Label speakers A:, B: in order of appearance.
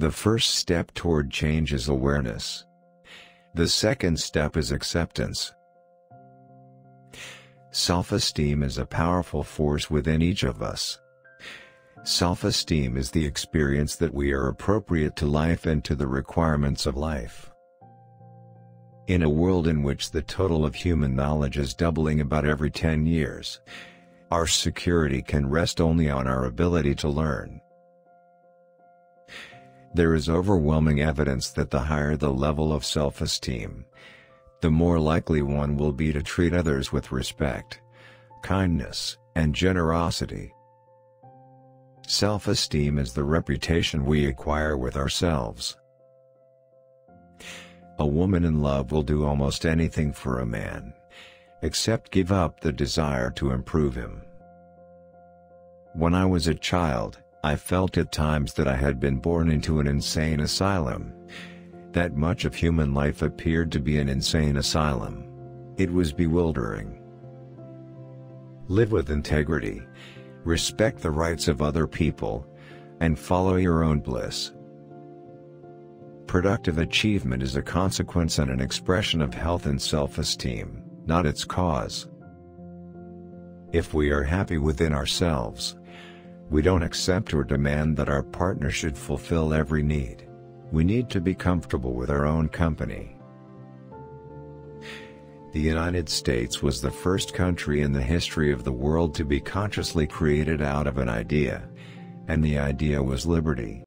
A: The first step toward change is awareness. The second step is acceptance. Self-esteem is a powerful force within each of us. Self-esteem is the experience that we are appropriate to life and to the requirements of life. In a world in which the total of human knowledge is doubling about every 10 years, our security can rest only on our ability to learn. There is overwhelming evidence that the higher the level of self-esteem, the more likely one will be to treat others with respect, kindness, and generosity. Self-esteem is the reputation we acquire with ourselves. A woman in love will do almost anything for a man, except give up the desire to improve him. When I was a child, I felt at times that I had been born into an insane asylum. That much of human life appeared to be an insane asylum. It was bewildering. Live with integrity. Respect the rights of other people. And follow your own bliss. Productive achievement is a consequence and an expression of health and self-esteem, not its cause. If we are happy within ourselves, we don't accept or demand that our partner should fulfill every need. We need to be comfortable with our own company. The United States was the first country in the history of the world to be consciously created out of an idea. And the idea was liberty.